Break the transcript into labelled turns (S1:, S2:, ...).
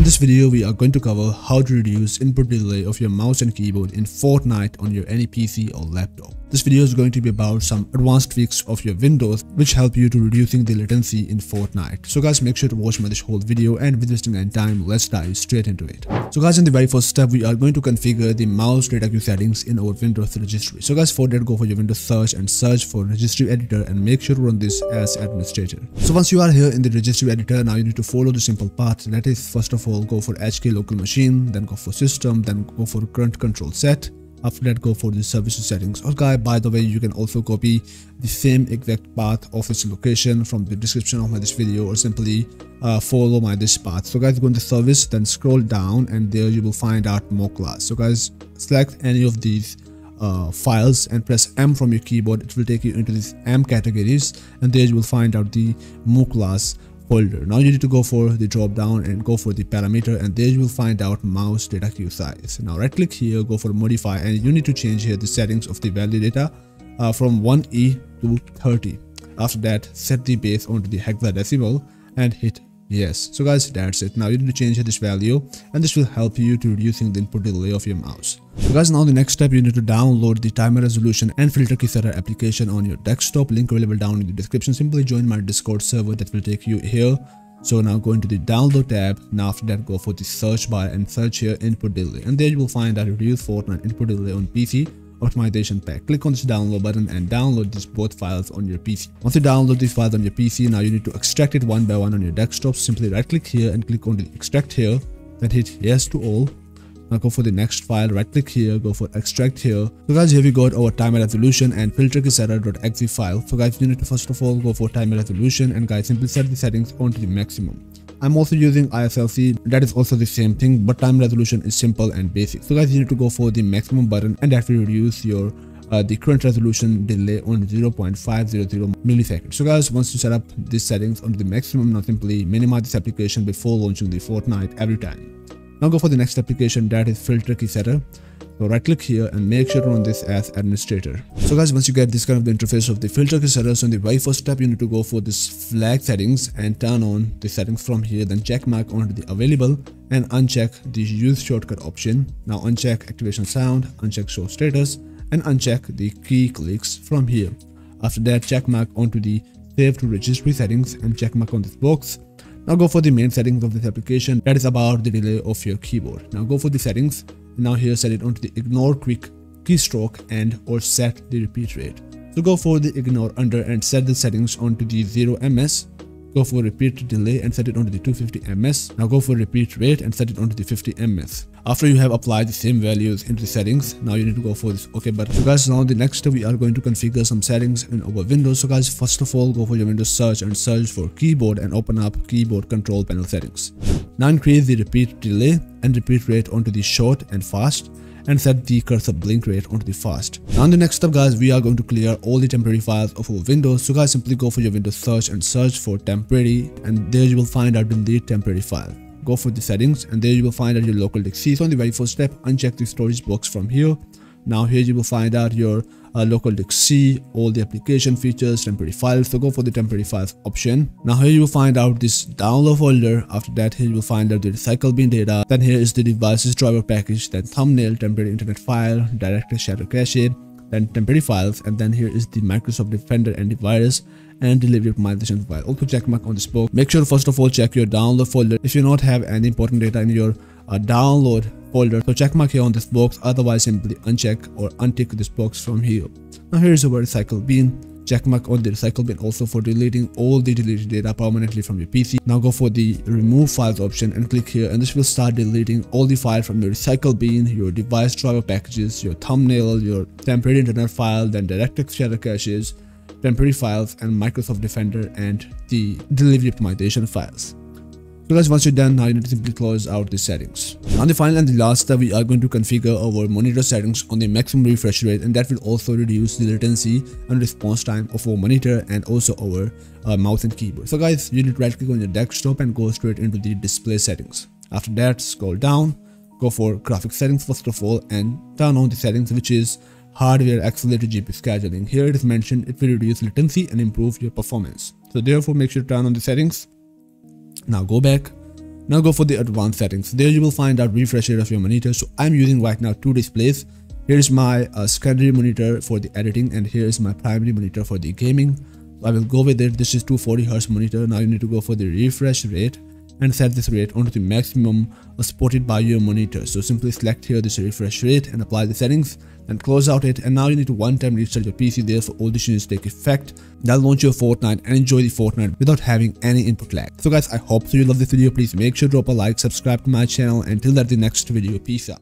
S1: In this video, we are going to cover how to reduce input delay of your mouse and keyboard in Fortnite on your any PC or laptop. This video is going to be about some advanced tweaks of your Windows which help you to reducing the latency in Fortnite. So guys, make sure to watch my this whole video and with wasting any time, let's dive straight into it. So guys, in the very first step, we are going to configure the mouse data queue settings in our Windows registry. So guys, for that, go for your Windows search and search for registry editor and make sure to run this as administrator. So once you are here in the registry editor, now you need to follow the simple path. That is, first of all, go for HK local machine, then go for system, then go for current control set. After that go for the services settings. Okay by the way you can also copy the same exact path of its location from the description of my this video or simply uh, follow my this path. So guys go into service then scroll down and there you will find out mouclass. So guys select any of these uh, files and press M from your keyboard. It will take you into these M categories and there you will find out the mouclass folder. Now you need to go for the drop down and go for the parameter and there you will find out mouse data queue size. Now right click here, go for modify and you need to change here the settings of the value data uh, from 1E to 30. After that, set the base onto the hexadecimal and hit Yes, so guys, that's it. Now you need to change this value and this will help you to reducing the input delay of your mouse. So guys, now the next step, you need to download the timer resolution and filter key setter application on your desktop. Link available down in the description. Simply join my Discord server that will take you here. So now go into the download tab. Now after that, go for the search bar and search here input delay. And there you will find that reduce Fortnite input delay on PC optimization pack. Click on this download button and download these both files on your PC. Once you download these files on your PC, now you need to extract it one by one on your desktop. Simply right click here and click on the extract here, then hit yes to all. Now go for the next file, right click here, go for extract here. So guys, here we got our timer resolution and filter setter.exe file. So guys, you need to first of all go for timer resolution and guys simply set the settings onto the maximum. I'm also using ISLC that is also the same thing but time resolution is simple and basic. So guys you need to go for the maximum button and that will reduce your uh, the current resolution delay on 0.500 milliseconds. So guys, once you set up these settings on the maximum, now simply minimize this application before launching the Fortnite every time. Now go for the next application that is filter key setter. So right click here and make sure to run this as administrator. So guys, once you get this kind of the interface of the filter setters, on the very first step, you need to go for this flag settings and turn on the settings from here, then check mark onto the available and uncheck the use shortcut option. Now uncheck activation sound, uncheck show status and uncheck the key clicks from here. After that, check mark onto the save to registry settings and check mark on this box. Now go for the main settings of this application that is about the delay of your keyboard. Now go for the settings now here set it onto the ignore quick keystroke and or set the repeat rate. So go for the ignore under and set the settings onto the 0 ms. Go for repeat delay and set it onto the 250 ms. Now go for repeat rate and set it onto the 50 ms. After you have applied the same values into the settings, now you need to go for this OK button. So guys, now the next step we are going to configure some settings in our Windows. So guys, first of all, go for your Windows search and search for keyboard and open up keyboard control panel settings. Now increase the repeat delay and repeat rate onto the short and fast and set the cursor blink rate onto the fast. Now in the next step guys, we are going to clear all the temporary files of our Windows. So guys, simply go for your Windows search and search for temporary and there you will find out delete temporary file go for the settings and there you will find out your local disk. So on the very first step, uncheck the storage box from here. Now here you will find out your uh, local disk C, all the application features, temporary files. So go for the temporary files option. Now here you will find out this download folder. After that, here you will find out the recycle bin data. Then here is the devices driver package, then thumbnail, temporary internet file, DirectX shader cache, then temporary files, and then here is the Microsoft Defender antivirus and delivery optimization file. Also check mark on this box. Make sure first of all check your download folder if you not have any important data in your uh, download folder. So check mark here on this box. Otherwise simply uncheck or untick this box from here. Now here is our recycle bin. Check mark on the recycle bin also for deleting all the deleted data permanently from your PC. Now go for the remove files option and click here and this will start deleting all the files from your recycle bin, your device driver packages, your thumbnail, your temporary internet file, then DirectX shader caches, temporary files and Microsoft Defender and the delivery optimization files. So guys, once you're done, now you need to simply close out the settings. On the final and the last step, we are going to configure our monitor settings on the maximum refresh rate and that will also reduce the latency and response time of our monitor and also our uh, mouse and keyboard. So guys, you need to right click on your desktop and go straight into the display settings. After that, scroll down, go for graphic settings first of all and turn on the settings which is hardware accelerated GPU scheduling. Here it is mentioned it will reduce latency and improve your performance. So therefore make sure to turn on the settings. Now go back. Now go for the advanced settings. There you will find out refresh rate of your monitor. So I'm using right now two displays. Here is my uh, secondary monitor for the editing and here is my primary monitor for the gaming. So I will go with it. This is 240 Hz monitor. Now you need to go for the refresh rate and set this rate onto the maximum supported by your monitor. So simply select here this refresh rate and apply the settings and close out it and now you need to one time restart your PC there for all the changes take effect. Now launch your Fortnite and enjoy the Fortnite without having any input lag. So guys I hope so you love this video please make sure to drop a like subscribe to my channel and until that the next video peace out.